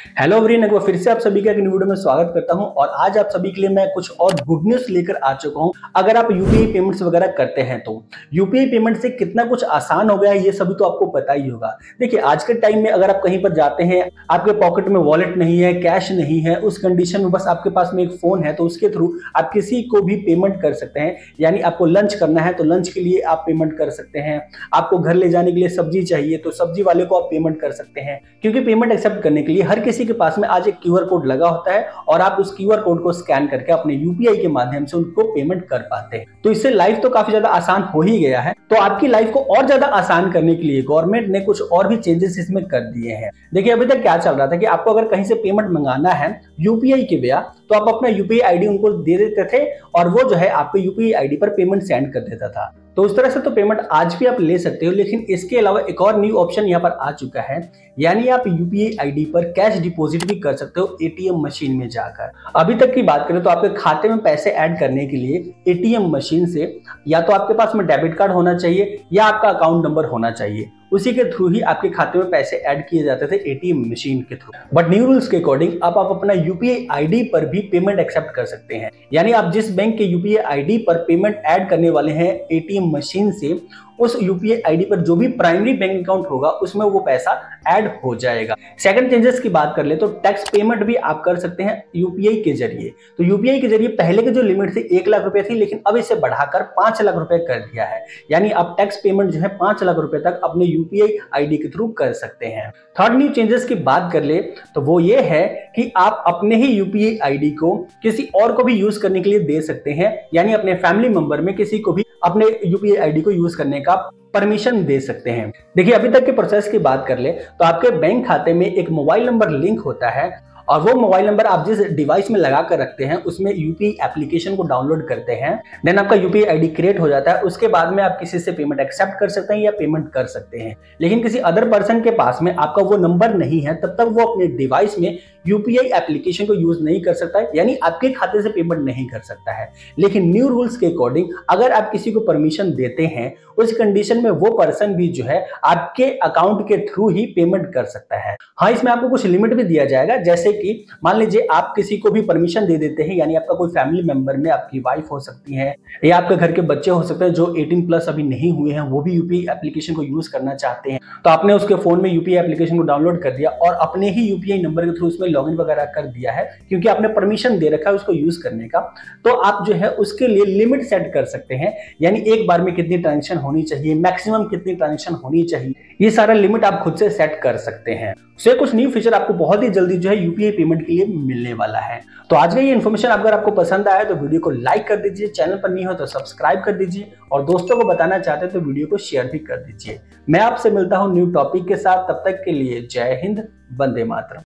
Hello everyone एक बार फिर से आप सभी का एक वीडियो में स्वागत करता हूँ और आज आप सभी के लिए मैं कुछ और गुड न्यूज़ लेकर आ चुका हूँ। अगर आप यूपीआई पेमेंट्स वगैरह करते हैं तो। यूपीआई पेमेंट से कितना कुछ आसान हो गया है, ये सभी तो आपको पता ही होगा। देखिए, आज के टाइम में अगर आप कहीं पर जाते हैं, आपके पॉकेट में वॉलेट नहीं है कैश नहीं है, उस कंडीशन में बस आपके पास में एक फ़ोन है तो उसके थ्रू आप किसी को भी पेमेंट कर सकते हैं। यानी आपको लंच करना है तो लंच के लिए आप पेमेंट कर सकते हैं। आपको घर ले जाने के लिए सब्ज़ी चाहिए तो सब्ज़ी वाले को आप पेमेंट कर सकते हैं। क्योंकि पेमेंट एक्सेप्ट करने के लिए हर किसी के पास में आज एक क्यूआर कोड लगा होता है और आप उस क्यूआर कोड को स्कैन करके अपने यूपीआई के माध्यम से उनको पेमेंट कर पाते हैं। तो इससे लाइफ तो काफ़ी ज़्यादा आसान हो ही गया है। तो आपकी लाइफ को और ज़्यादा आसान करने के लिए गवर्नमेंट ने कुछ और भी चेंजेस इसमें कर दिए हैं। देखिए, अभी तक क्या चल रहा था कि आपको अगर कहीं से पेमेंट मंगाना है यूपीआई के बिया तो आप अपना यूपीआई आईडी उनको दे देते थे और वो जो है आपको यूपीआई आईडी पर पेमेंट सेंड कर देता था। तो उस तरह से तो पेमेंट आज भी आप ले सकते हो, लेकिन इसके अलावा एक और न्यू ऑप्शन यहाँ पर आ चुका है। यानी आप यूपीआई आईडी पर कैश डिपॉजिट भी कर सकते हो एटीएम मशीन में जाकर। अभी तक की बात करें तो आपके खाते में पैसे ऐड करने के लिए एटीएम मशीन से या तो आपके पास में डेबिट कार्ड होना चाहिए या आपका अकाउंट नंबर होना चाहिए। उसी के थ्रू ही आपके खाते में पैसे ऐड किए जाते थे एटीएम मशीन के थ्रू। बट न्यू रूल्स के अकॉर्डिंग अब आप अपना यूपीआई आईडी पर भी पेमेंट एक्सेप्ट कर सकते हैं। यानी आप जिस बैंक के यूपीआई आईडी पर पेमेंट ऐड करने वाले हैं एटीएम मशीन से उस यूपीआई आईडी पर जो भी प्राइमरी बैंक अकाउंट होगा, उसमें वो पैसा ऐड हो जाएगा। सेकंड चेंजेस की बात कर ले तो टैक्स पेमेंट भी आप कर सकते हैं यूपीआई के ज़रिए। तो यूपीआई के ज़रिए पहले की जो लिमिट थी, एक लाख रुपए थी, लेकिन अब इसे बढ़ाकर पाँच लाख रुपए कर दिया है। यानी आप टैक्स पेमेंट जो है, पाँच लाख रुपए तक अपने यूपीआई आईडी के थ्रू कर सकते हैं। थर्ड न्यू चेंजेस की बात कर ले तो वो ये है कि आप अपने ही यूपीआई आईडी को किसी और को भी यूज़ करने के लिए दे सकते हैं। यानी अपने फैमिली मेंबर में किसी को भी अपने यूपीआई आईडी को यूज़ करने का परमिशन दे सकते हैं। देखिए, अभी तक के प्रोसेस की बात कर ले तो आपके बैंक खाते में एक मोबाइल नंबर लिंक होता है और वो मोबाइल नंबर आप जिस डिवाइस में लगा कर रखते हैं, उसमें यूपीआई एप्लीकेशन को डाउनलोड करते हैं देन आपका यूपीआई आईडी क्रिएट हो जाता है, उसके बाद में आप किसी से पेमेंट एक्सेप्ट कर सकते हैं या पेमेंट कर सकते हैं। लेकिन किसी अदर पर्सन के पास में आपका वो नंबर नहीं है, तब तक वो अपने डिवाइस में यूपीआई एप्लीकेशन को यूज़ नहीं कर सकता है, यानी आपके खाते से पेमेंट नहीं कर सकता है। लेकिन न्यू रूल्स के अकॉर्डिंग अगर आप किसी को परमिशन देते हैं, उस कंडीशन में वो पर्सन भी जो है, आपके अकाउंट के थ्रू ही पेमेंट कर सकता है। हाँ इसमें आपको कुछ लिमिट भी दिया जाएगा, जैसे कि मान लीजिए आप किसी को भी परमिशन दे देते हैं, यानी आपका कोई फैमिली मेंबर में आपकी वाइफ हो सकती है, या आपके घर के बच्चे हो सकते हैं जो 18 प्लस अभी नहीं हुए हैं, वो भी यूपीआई एप्लीकेशन को यूज़ करना चाहते हैं। तो आपने उसके फ़ोन में यूपीआई एप्लीकेशन को डाउनलोड कर दिया और अपने ही यूपीआई नंबर के थ्रू उसमें लॉगिन वगैरह कर दिया है, क्योंकि आपने परमिशन दे रखा है उसको यूज़ करने का। तो आप जो है उसके लिए लिमिट सेट कर सकते हैं, यानी एक बार में कितनी ट्रांजेक्शन होनी चाहिए मैक्सिमम कितनी ट्रांजेक्शन होनी चाहिए, ये सारा लिमिट आप खुद से सेट कर सकते हैं। सो कुछ न्यू फीचर आपको बहुत ही जल्दी जो है यूपीआई पेमेंट के लिए मिलने वाला है। तो आज का ये इन्फॉर्मेशन अगर आपको पसंद आया तो वीडियो को लाइक कर दीजिए चैनल पर नहीं हो तो सब्सक्राइब कर दीजिए और दोस्तों को बताना चाहते हैं तो वीडियो को शेयर भी कर दीजिए। मैं आपसे मिलता हूँ न्यू टॉपिक के साथ, तब तक के लिए जय हिंद, वंदे मातरम।